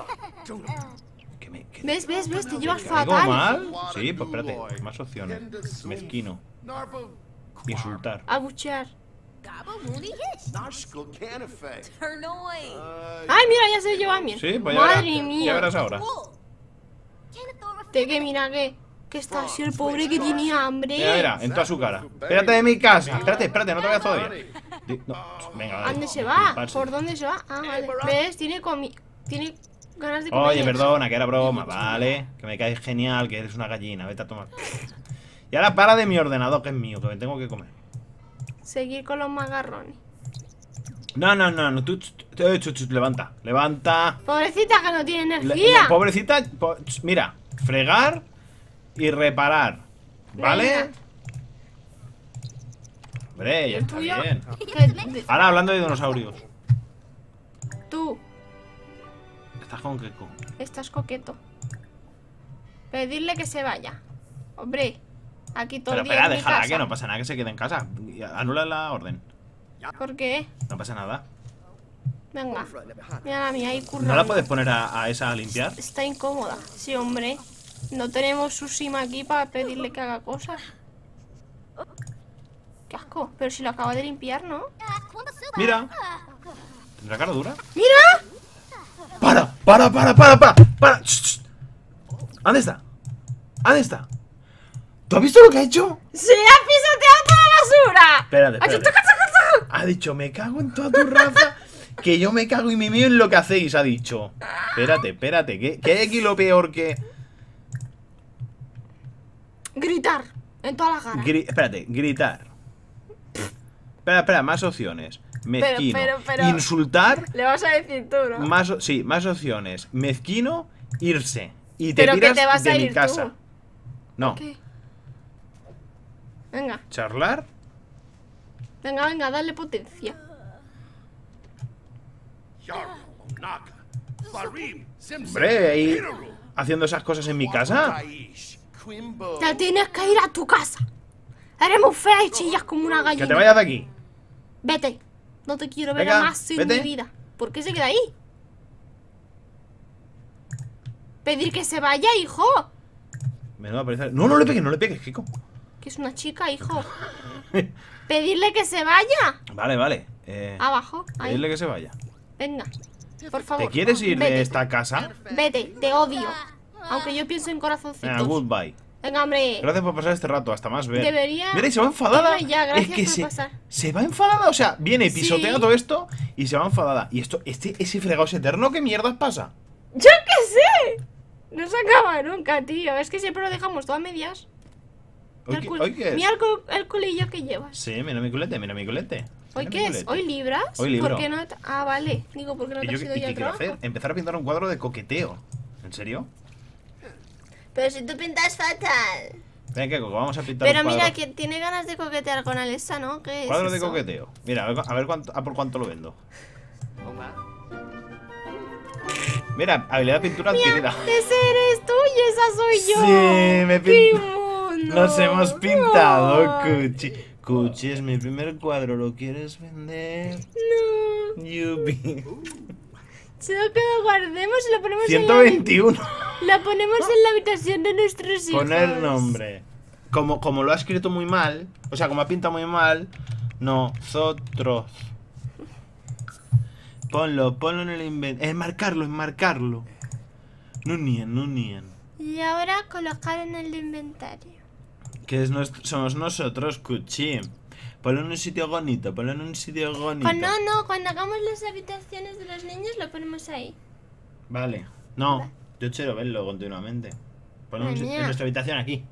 Speaker 2: Que me, que
Speaker 1: ¿Ves, ves, ves? Te llevas fatal.
Speaker 2: mal. Sí, pues espérate. Más opciones. Mezquino. Insultar.
Speaker 1: Abuchear.
Speaker 4: Gaba Mooney Hish. Turn away.
Speaker 1: Ay, mira, ya se llevan bien.
Speaker 2: Sí, pues ya verás,
Speaker 1: Madre
Speaker 2: ya
Speaker 1: mía.
Speaker 2: verás ahora.
Speaker 1: Te que mira que, que está así el pobre que tiene hambre.
Speaker 2: Mira, mira, en toda su cara. Espérate de mi casa. Espérate, espérate, no te vayas todavía. No, venga,
Speaker 1: ¿A
Speaker 2: dale.
Speaker 1: dónde se va? ¿Por dónde se va? Ah, vale. ¿Ves? Tiene comi... Tiene ganas de comer.
Speaker 2: Oye, perdona, que era broma, vale. Que me caes genial, que eres una gallina, vete a tomar. Y ahora para de mi ordenador, que es mío, que me tengo que comer.
Speaker 1: Seguir con los magarrones.
Speaker 2: No, no, no, no, tú, tú, tú, tú, tú, levanta, levanta.
Speaker 1: Pobrecita que no tiene energía.
Speaker 2: le- pobrecita, po- mira, fregar y reparar, ¿vale?
Speaker 1: Venga.
Speaker 2: Hombre, ya
Speaker 1: ¿El
Speaker 2: está
Speaker 1: tuyo?
Speaker 2: bien. Ahora hablando de dinosaurios.
Speaker 1: tú
Speaker 2: Estás con Keko.
Speaker 1: estás coqueto. Pedirle que se vaya. Hombre, aquí todo
Speaker 2: Pero
Speaker 1: el día
Speaker 2: espera,
Speaker 1: en mi
Speaker 2: déjala,
Speaker 1: casa.
Speaker 2: que no pasa nada, que se quede en casa. Anula la orden.
Speaker 1: ¿Por qué?
Speaker 2: No pasa nada.
Speaker 1: Venga. Mira la mía ahí currando.
Speaker 2: ¿No la puedes poner a, a esa a limpiar?
Speaker 1: Está incómoda. Sí, hombre. No tenemos Susima aquí para pedirle que haga cosas. Qué asco. Pero si lo acaba de limpiar, ¿no?
Speaker 2: Mira. ¿Tendrá cara dura?
Speaker 1: ¡Mira!
Speaker 2: ¡Para! ¡Para, para, para, para! ¡Para! Shh, shh. ¿Dónde está? ¿Dónde está? ¿Tú has visto lo que ha hecho?
Speaker 1: ¡Se ha pisoteado toda la basura!
Speaker 2: Espérate, espérate. Ha dicho, me cago en toda tu raza. Que yo me cago y me mío en lo que hacéis, ha dicho. Espérate, espérate. ¿Qué, qué hay aquí lo peor que...?
Speaker 1: Gritar. En toda la cara.
Speaker 2: Gri- espérate, gritar. Espera, espera, más opciones. Mezquino.
Speaker 1: pero, pero-
Speaker 2: Insultar.
Speaker 1: Le vas a decir tú, ¿no?
Speaker 2: Más, sí, más opciones. Mezquino, irse. Y te
Speaker 1: Pero que
Speaker 2: tiras
Speaker 1: te vas
Speaker 2: de
Speaker 1: a
Speaker 2: mi
Speaker 1: ir
Speaker 2: casa.
Speaker 1: tú.
Speaker 2: No.
Speaker 1: ¿Qué? Venga,
Speaker 2: Charlar.
Speaker 1: venga, venga, dale potencia.
Speaker 2: Hombre, ahí haciendo esas cosas en mi casa.
Speaker 1: Te tienes que ir a tu casa. Eres muy fea y chillas como una gallina.
Speaker 2: Que te vayas de aquí.
Speaker 1: Vete. No te quiero ver
Speaker 2: Venga,
Speaker 1: más en mi vida. ¿Por qué se queda ahí? Pedir que se vaya, hijo.
Speaker 2: Menuda. No, no le pegues, no le pegues, Kiko.
Speaker 1: Que es una chica, hijo. Pedirle que se vaya.
Speaker 2: Vale, vale. Eh,
Speaker 1: Abajo. Ahí.
Speaker 2: dile que se vaya.
Speaker 1: Venga. Por favor.
Speaker 2: ¿Te quieres ir
Speaker 1: Vete.
Speaker 2: de esta casa?
Speaker 1: Vete, te odio. Aunque yo pienso en corazoncitos.
Speaker 2: Venga, goodbye.
Speaker 1: Venga, hombre.
Speaker 2: Gracias por pasar este rato, hasta más ver.
Speaker 1: Debería
Speaker 2: Mira, y se va enfadada.
Speaker 1: ya,
Speaker 2: es que se,
Speaker 1: pasar.
Speaker 2: se va enfadada, o sea, viene,
Speaker 1: Sí.
Speaker 2: pisotea todo esto y se va enfadada. Y esto, este, ese fregado es eterno, ¿qué mierdas pasa?
Speaker 1: ¡Yo qué sé! No se acaba nunca, tío. Es que siempre lo dejamos todo a medias.
Speaker 2: ¿Hoy qué,
Speaker 1: cul-
Speaker 2: hoy qué es?
Speaker 1: Mira el, el culillo que llevas.
Speaker 2: Sí, mira mi culete, mira mi culete.
Speaker 1: ¿Hoy
Speaker 2: Mira
Speaker 1: qué es? ¿Hoy libras?
Speaker 2: Hoy libro.
Speaker 1: ¿Por qué no te- Ah, vale. Digo, ¿por qué no
Speaker 2: ¿Y
Speaker 1: te
Speaker 2: yo
Speaker 1: has ido ya
Speaker 2: qué quiero hacer? Empezar a pintar un cuadro de coqueteo. ¿En serio?
Speaker 1: Pero si tú pintas fatal.
Speaker 2: Venga, Coco, vamos a pintar
Speaker 1: Pero
Speaker 2: un
Speaker 1: mira, que tiene ganas de coquetear con Alexa, ¿no? ¿Qué es
Speaker 2: Cuadro de coqueteo. Mira, a ver, a ver cuánto, a por cuánto lo vendo. Mira, habilidad de pintura adquirida.
Speaker 1: Ese eres tú y esa soy yo.
Speaker 2: Sí, me
Speaker 1: ¡Qué mono!
Speaker 2: Nos hemos pintado, Cuchi. Cuchi es mi primer cuadro, ¿lo quieres vender?
Speaker 1: No.
Speaker 2: Yubi.
Speaker 1: Solo que lo guardemos y lo ponemos en
Speaker 2: 121.
Speaker 1: la, la ponemos en la habitación de nuestros hijos.
Speaker 2: Poner nombre. Como, como lo ha escrito muy mal, o sea, como ha pintado muy mal, nosotros. Ponlo, ponlo en el inventario. Enmarcarlo, enmarcarlo. No nien, no nien.
Speaker 1: Y ahora colocar en el inventario.
Speaker 2: Que es nuestro- somos nosotros, Cuchi. Ponlo en un sitio bonito, ponlo en un sitio bonito.
Speaker 1: Cuando no, cuando hagamos las habitaciones de los niños lo ponemos ahí.
Speaker 2: Vale. No, yo quiero verlo continuamente. Ponlo en, nuestra habitación aquí.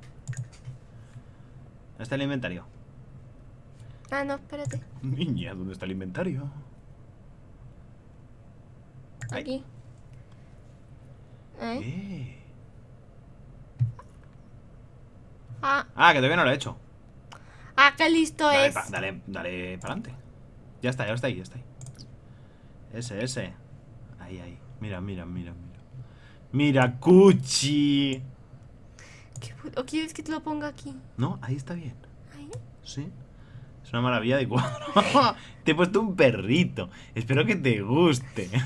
Speaker 2: ¿Dónde está el inventario?
Speaker 1: Ah, no, espérate.
Speaker 2: Niña, ¿dónde está el inventario?
Speaker 1: Aquí. ¿Eh?
Speaker 2: Eh.
Speaker 1: Ah,
Speaker 2: Ah, que todavía no lo he hecho.
Speaker 1: ah, qué listo
Speaker 2: Dale,
Speaker 1: es.
Speaker 2: pa- dale, dale para adelante. Ya está, ya está ahí, ya está ahí. Ese, ese. Ahí, ahí. Mira, mira, mira, mira. Mira, Cuchi.
Speaker 1: ¿O quieres que te lo ponga aquí?
Speaker 2: No, ahí está bien.
Speaker 1: Ahí.
Speaker 2: Sí. Es una maravilla de cuadro. te he puesto un perrito. Espero que te guste.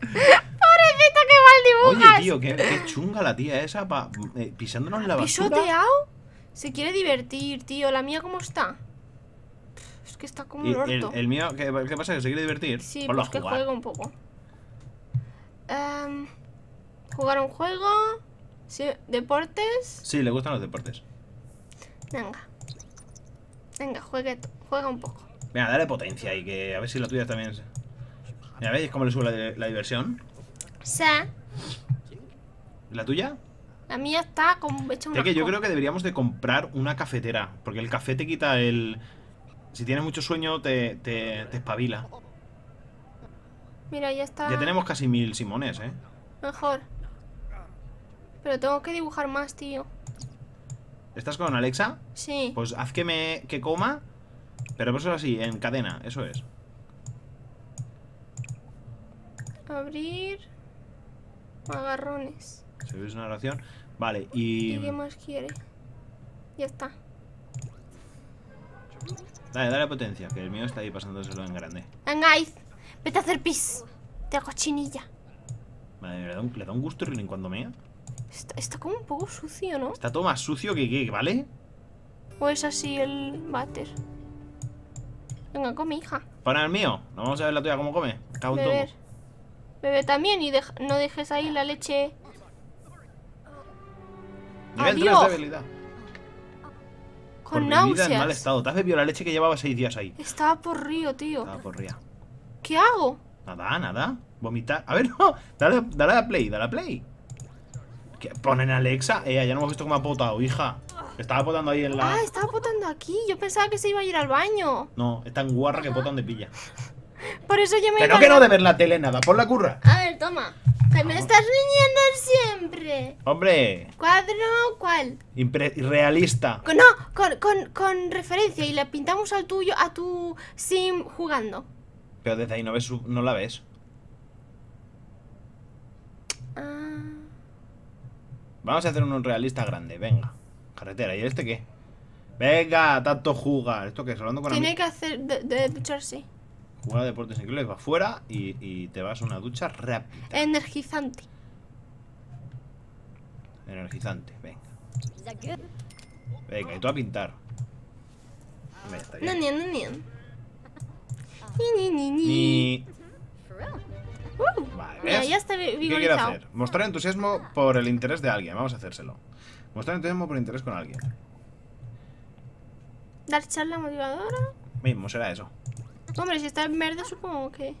Speaker 1: ¡Pobrecito, qué mal
Speaker 2: Oye, tío, qué, qué chunga la tía esa pa- eh, pisándonos la basura.
Speaker 1: ¿Pisoteado? Se quiere divertir, tío. ¿La mía cómo está? Es que está como un
Speaker 2: el,
Speaker 1: orto.
Speaker 2: el mío, ¿qué, qué pasa? ¿Que se quiere divertir?
Speaker 1: Sí,
Speaker 2: Ponlo
Speaker 1: pues
Speaker 2: a
Speaker 1: que un poco. Em, jugar un juego. Sí, deportes.
Speaker 2: Sí, le gustan los deportes.
Speaker 1: Venga. Venga, juegue, juega un poco.
Speaker 2: Venga, dale potencia y que a ver si la tuya también. Mira, ¿veis cómo le sube la, la diversión?
Speaker 1: Sea,
Speaker 2: ¿La tuya?
Speaker 1: la mía está como hecha una.
Speaker 2: Que yo creo que deberíamos de comprar una cafetera. Porque el café te quita el. Si tienes mucho sueño, te, te, te espabila.
Speaker 1: Mira, ya está.
Speaker 2: Ya tenemos casi mil simones, ¿eh?
Speaker 1: Mejor. Pero tengo que dibujar más, tío.
Speaker 2: ¿Estás con Alexa?
Speaker 1: Sí.
Speaker 2: Pues haz que me que coma. Pero eso es así, en cadena, eso es.
Speaker 1: Abrir. Agarrones.
Speaker 2: Veis una oración. Vale,
Speaker 1: ¿Y
Speaker 2: y.
Speaker 1: qué más quiere? Ya está.
Speaker 2: Dale, dale potencia, que el mío está ahí pasándoselo en grande.
Speaker 1: Venga, Iz, vete a hacer pis. De cochinilla.
Speaker 2: Vale, le da un, le da un gusto Rilin cuando mea.
Speaker 1: Está, está como un poco sucio, ¿no?
Speaker 2: Está todo más sucio que qué, ¿vale?
Speaker 1: ¿O es así el váter? Venga, come, hija.
Speaker 2: Para el mío, no vamos a ver la tuya cómo come. Cago en todo.
Speaker 1: Bebe también y no dejes ahí la leche.
Speaker 2: Nivel 3
Speaker 1: Adiós.
Speaker 2: de habilidad.
Speaker 1: Con
Speaker 2: bebida en mal
Speaker 1: náuseas.
Speaker 2: estado. Te has bebido la leche que llevaba 6 días ahí.
Speaker 1: Estaba por río, tío.
Speaker 2: Estaba por ría.
Speaker 1: ¿Qué hago?
Speaker 2: Nada, nada. Vomitar. A ver, no. Dale, dale a play, dale a play. ¿Qué? Ponen a Alexa. Eh, ya no hemos visto cómo ha potado, hija. Estaba potando ahí en la.
Speaker 1: Ah, estaba potando aquí. Yo pensaba que se iba a ir al baño.
Speaker 2: No, es tan guarra que potan de pilla.
Speaker 1: Por eso yo me
Speaker 2: no, que no de ver la tele, nada. Pon la curra.
Speaker 1: A ver, toma. Que me estás riñendo siempre.
Speaker 2: Hombre,
Speaker 1: ¿Cuadro cuál?
Speaker 2: realista.
Speaker 1: Con- no, con, con, con referencia. Y la pintamos al tuyo, a tu sim jugando.
Speaker 2: Pero desde ahí no, ves no la ves.
Speaker 1: Ah,
Speaker 2: Vamos a hacer un realista grande, venga. Carretera, ¿y este qué? Venga, tanto jugar. ¿Esto qué es? Hablando con
Speaker 1: tiene que hacer de, de ducharse.
Speaker 2: Jugar a deportes increíbles, vas fuera y, y te vas a una ducha rápida.
Speaker 1: Energizante.
Speaker 2: Energizante, venga. Venga, y tú a pintar. Está
Speaker 1: No,
Speaker 2: bien.
Speaker 1: ni, no, ni. Ni, ni, ni? Uh,
Speaker 2: Vale,
Speaker 1: ya está
Speaker 2: ¿Qué
Speaker 1: vigorizado.
Speaker 2: hacer? Mostrar entusiasmo por el interés de alguien. Vamos a hacérselo. Mostrar entusiasmo por interés con alguien.
Speaker 1: Dar charla motivadora.
Speaker 2: Mismo, será eso.
Speaker 1: Hombre, si está en verde, supongo que.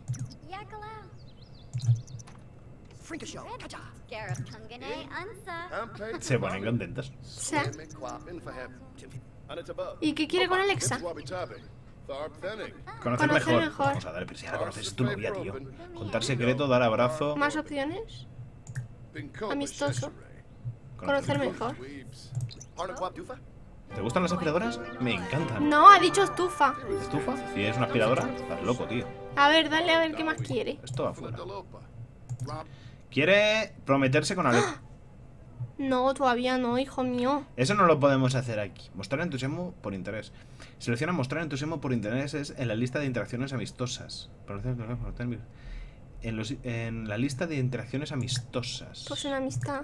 Speaker 2: Se ponen contentos.
Speaker 5: ¿Y
Speaker 1: ¿y qué quiere con Alexa?
Speaker 2: Conocer, mejor.
Speaker 1: mejor.
Speaker 2: Vamos a darle prisa. Ya la conoces, es tu novia, tío. Contar secreto, dar abrazo.
Speaker 1: ¿Más opciones? Amistoso. Conocer mejor.
Speaker 2: ¿Te gustan las aspiradoras? Me encantan.
Speaker 1: No, ha dicho estufa.
Speaker 2: ¿Estufa? Si es una aspiradora, estás loco, tío.
Speaker 1: A ver, dale a ver qué más quiere.
Speaker 2: Esto va afuera. Quiere prometerse con Alep.
Speaker 1: No, todavía no, hijo mío.
Speaker 2: Eso no lo podemos hacer aquí. Mostrar entusiasmo por interés. Selecciona mostrar entusiasmo por intereses en la lista de interacciones amistosas. En, los- en la lista de interacciones amistosas.
Speaker 1: Pues una amistad.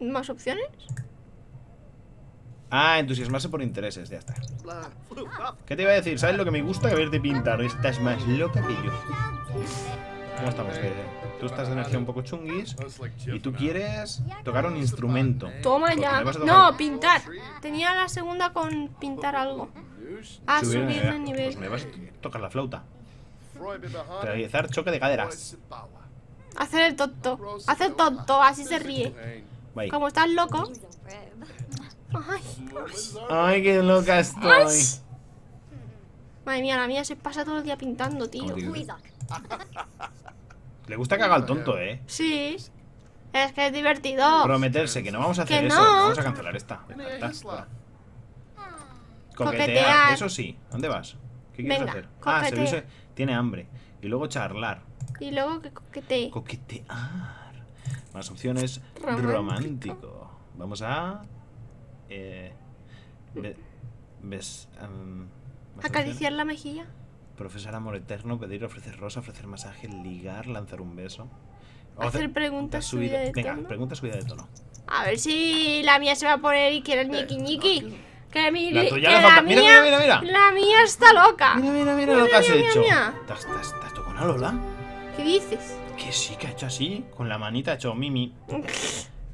Speaker 1: ¿Más opciones?
Speaker 2: Ah, entusiasmarse por intereses, ya está. ¿Qué te iba a decir? ¿Sabes lo que me gusta? Que verte pintar. Estás más loca que yo. ¿Cómo estamos? Que tú estás de energía un poco chunguis y tú quieres tocar un instrumento.
Speaker 1: Toma ya. No, pintar. Tenía la segunda con pintar algo. Ah,
Speaker 2: Subir de
Speaker 1: nivel.
Speaker 2: Pues me vas a tocar la flauta. Realizar choque de caderas.
Speaker 1: Hacer el tonto. Hacer tonto, así se ríe.
Speaker 2: Bye.
Speaker 1: Como estás loco. Ay,
Speaker 2: Ay, qué loca estoy.
Speaker 1: ay. Madre mía, la mía se pasa todo el día pintando, tío.
Speaker 2: Le gusta que haga el tonto, eh.
Speaker 1: Sí. Es que es divertido.
Speaker 2: Prometerse que no vamos a hacer
Speaker 1: Que
Speaker 2: eso.
Speaker 1: no.
Speaker 2: Vamos a cancelar esta. Coquetear,
Speaker 1: Coquetear.
Speaker 2: eso sí. ¿Dónde vas? ¿Qué quieres
Speaker 1: Venga,
Speaker 2: hacer? Ah, se
Speaker 1: coquetea.
Speaker 2: dice, tiene hambre. Y luego charlar.
Speaker 1: Y luego que coquetee.
Speaker 2: Coquetear. Más opciones.
Speaker 1: Romántico.
Speaker 2: Romántico. Vamos a. Eh, be- bes-
Speaker 1: Acariciar la mejilla.
Speaker 2: Profesar amor eterno, pedir, ofrecer rosa, ofrecer masaje, ligar, lanzar un beso.
Speaker 1: Hacer preguntas
Speaker 2: subida-
Speaker 1: subida de
Speaker 2: Venga,
Speaker 1: tono.
Speaker 2: pregunta subida de tono.
Speaker 1: A ver si la mía se va a poner y quiere el ñiqui ñiqui. Que mi
Speaker 2: La
Speaker 1: que
Speaker 2: tuya le
Speaker 1: la mía,
Speaker 2: mira, mira, mira.
Speaker 1: La mía está loca.
Speaker 2: Mira, mira, mira
Speaker 1: Mira,
Speaker 2: lo que has
Speaker 1: mira,
Speaker 2: hecho.
Speaker 1: mira.
Speaker 2: ¿Te has, te has- te has tocado una Lola?
Speaker 1: ¿Qué dices?
Speaker 2: Que sí, que ha hecho así. Con la manita ha hecho mimi.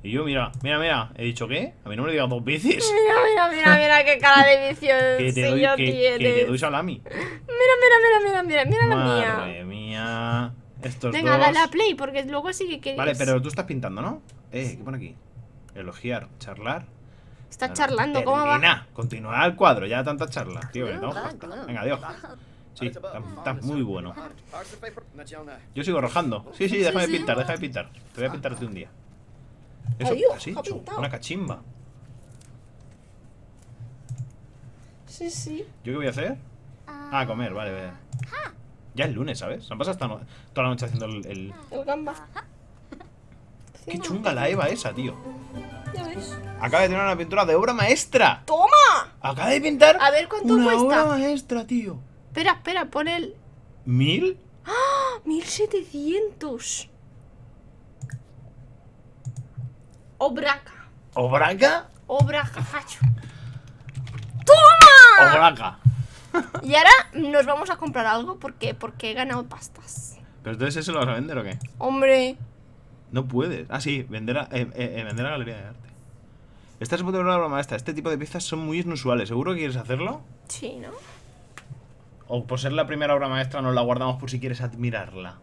Speaker 2: Y yo, mira, mira, mira. ¿He dicho qué? A mí no me lo digas dos veces.
Speaker 1: Mira, mira, mira, mira qué cara de vicio
Speaker 2: Que te doy, que, que
Speaker 1: tienes.
Speaker 2: te doy salami.
Speaker 1: Mira, mira, mira, mira, mira, mira la mía.
Speaker 2: Madre mía. Estos
Speaker 1: Venga,
Speaker 2: dos.
Speaker 1: dale a play porque luego sí que quieres.
Speaker 2: Vale, pero tú estás pintando, ¿no? Eh, ¿qué pone aquí? Elogiar, charlar.
Speaker 1: Está charlando, ¿cómo va?
Speaker 2: Continúa el cuadro, ya tanta charla. Tío, que no. Venga, adiós. Sí, estás muy bueno. Yo sigo rojando. Sí, sí, déjame pintar, déjame pintar. Te voy a pintarte un día. Eso, así, una cachimba.
Speaker 1: Sí, sí.
Speaker 2: ¿Yo qué voy a hacer? Ah, comer, vale, vale. Ya es lunes, ¿sabes? Se han pasado no- toda la noche haciendo el... el-
Speaker 1: El gamba.
Speaker 2: Qué chunga la Eva esa, tío.
Speaker 1: Ya ves.
Speaker 2: Acaba de tener una pintura de obra maestra.
Speaker 1: ¡Toma!
Speaker 2: Acaba de pintar
Speaker 1: A ver, ¿cuánto
Speaker 2: una
Speaker 1: cuesta?
Speaker 2: obra maestra, tío.
Speaker 1: Espera, espera, pon el.
Speaker 2: ¿Mil?
Speaker 1: ¡Ah! 1700. Obraca.
Speaker 2: ¿Obraca?
Speaker 1: Obraca, facho. ¡Toma!
Speaker 2: Obraca.
Speaker 1: Y ahora nos vamos a comprar algo porque, porque he ganado pastas.
Speaker 2: Pero entonces eso lo vas a vender o qué?
Speaker 1: Hombre.
Speaker 2: No puedes. Ah, sí, vender a, eh, eh, vender a galería de arte. Esta es una obra maestra. Este tipo de piezas son muy inusuales. ¿Seguro que quieres hacerlo?
Speaker 1: Sí, ¿no?
Speaker 2: O por ser la primera obra maestra nos la guardamos por si quieres admirarla.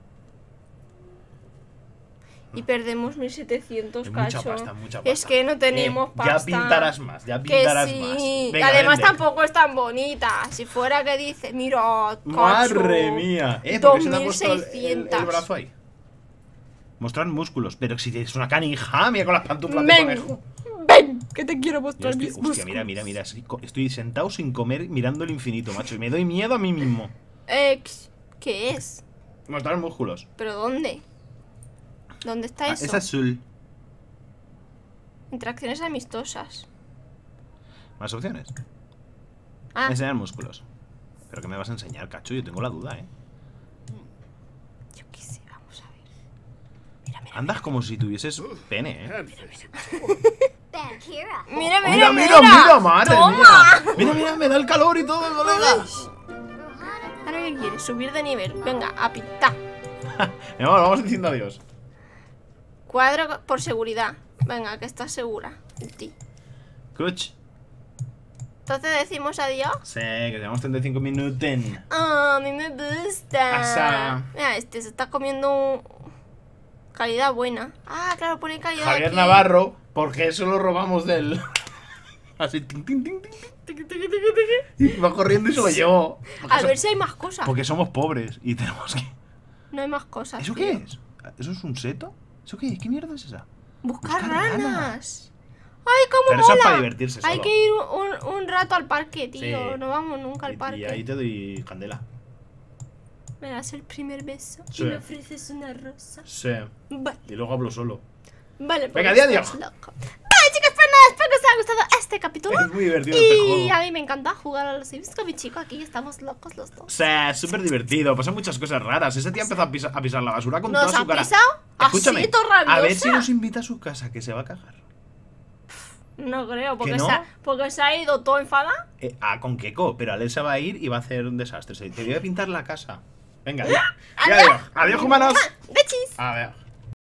Speaker 1: Y perdemos 1700
Speaker 2: Es
Speaker 1: cacho.
Speaker 2: mucha pasta, mucha
Speaker 1: Es
Speaker 2: pasta.
Speaker 1: que no tenemos
Speaker 2: Eh,
Speaker 1: pasta.
Speaker 2: Ya pintarás más, ya
Speaker 1: Que
Speaker 2: pintarás
Speaker 1: sí.
Speaker 2: más. Venga,
Speaker 1: además
Speaker 2: vende.
Speaker 1: tampoco es tan bonita. Si fuera que dice, mira.
Speaker 2: Madre mía. Eh, ¿por qué se te ha puesto el, el-
Speaker 1: 2600.
Speaker 2: el brazo ahí? Mostrar músculos. Pero si tienes una canija, mira con las pantuflas de conejo.
Speaker 1: Que te quiero mostrar
Speaker 2: estoy,
Speaker 1: mis
Speaker 2: hostia,
Speaker 1: músculos.
Speaker 2: mira, mira, mira. Estoy, sentado sin comer mirando el infinito, macho. Y me doy miedo a mí mismo.
Speaker 1: Ex, ¿qué es?
Speaker 2: Mostrar músculos.
Speaker 1: ¿Pero dónde? ¿Dónde está
Speaker 2: Ah,
Speaker 1: eso?
Speaker 2: es azul.
Speaker 1: Interacciones amistosas.
Speaker 2: Más opciones.
Speaker 1: Ah,
Speaker 2: Enseñar músculos. Pero que me vas a enseñar, cacho. Yo tengo la duda, eh.
Speaker 1: yo qué sé, vamos a ver. Mira, mira.
Speaker 2: Andas como si tuvieses pene, eh.
Speaker 3: Bankira.
Speaker 1: Mira,
Speaker 2: Mira, mira, mira, madre
Speaker 1: Toma.
Speaker 2: mía. Mira, mira, me da el calor y todo, colega.
Speaker 1: ¿Ahora qué quieres? Subir de nivel. Venga, a pintar.
Speaker 2: Vamos, vamos diciendo adiós.
Speaker 1: Cuadro por seguridad. Venga, que estás segura. de ti.
Speaker 2: Coach.
Speaker 1: Entonces decimos adiós.
Speaker 2: Sí, que llevamos 35 minutos.
Speaker 1: Ah, a mí me gusta.
Speaker 2: Asa.
Speaker 1: Mira, este se está comiendo calidad buena. Ah, claro, pone calidad.
Speaker 2: Javier
Speaker 1: aquí.
Speaker 2: Navarro, porque eso lo robamos de él. Así, tin, tin, tin. Y va corriendo y se lo llevó.
Speaker 1: A
Speaker 2: so-
Speaker 1: ver si hay más cosas.
Speaker 2: porque somos pobres y tenemos que.
Speaker 1: No hay más cosas.
Speaker 2: ¿Eso
Speaker 1: tío.
Speaker 2: qué es? ¿Eso es un seto? ¿Eso qué es? ¿Qué mierda es esa?
Speaker 1: Buscar
Speaker 2: Buscar
Speaker 1: ranas.
Speaker 2: ranas.
Speaker 1: ¡Ay, cómo
Speaker 2: Pero eso es
Speaker 1: mola!
Speaker 2: para divertirse
Speaker 1: Hay
Speaker 2: solo.
Speaker 1: que ir un, un rato al parque, tío.
Speaker 2: Sí.
Speaker 1: No vamos nunca al parque.
Speaker 2: Y ahí te doy candela.
Speaker 1: Me das el primer beso
Speaker 2: Sí.
Speaker 1: y me ofreces una rosa.
Speaker 2: Sí.
Speaker 1: Vale,
Speaker 2: Y luego hablo solo.
Speaker 1: Vale.
Speaker 2: Venga,
Speaker 1: pues
Speaker 2: di adiós.
Speaker 1: estás loco. Vale, chicos, pues nada, espero que os haya gustado este capítulo.
Speaker 2: Es muy divertido este
Speaker 1: Y
Speaker 2: juego.
Speaker 1: a mí me encanta jugar a los Sims con mi chico aquí. Estamos locos los
Speaker 2: O
Speaker 1: dos.
Speaker 2: sea, es súper divertido. Pasan muchas cosas raras. Ese tío empezó a pisar, a pisar la basura con
Speaker 1: ¿Nos
Speaker 2: toda
Speaker 1: ha
Speaker 2: su cara.
Speaker 1: pisado? ¿Así,
Speaker 2: Escúchame.
Speaker 1: todo
Speaker 2: a ver si nos invita a su casa, que se va a cagar.
Speaker 1: No creo, porque,
Speaker 2: no?
Speaker 1: Se, ha, porque se ha ido todo enfadado.
Speaker 2: Eh, ah, con Keko, pero Alex se va a ir y va a hacer un desastre. Se- Te voy a pintar la casa. Venga, ya. Ya, adiós. Adiós, humanos.
Speaker 1: ¡Bechis!
Speaker 2: Adiós.